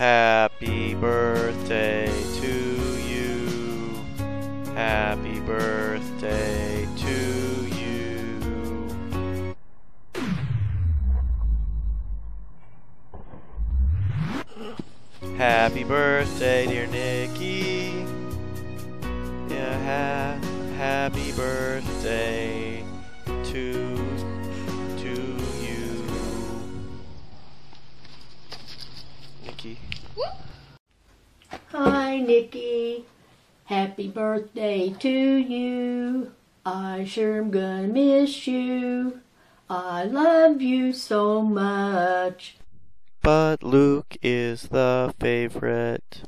Happy birthday to you. Happy birthday to you. Happy birthday, dear Niki. Yeah, ha happy birthday Niki. Hi, Niki. Happy birthday to you. I sure am gonna miss you. I love you so much. But Luke is the favorite.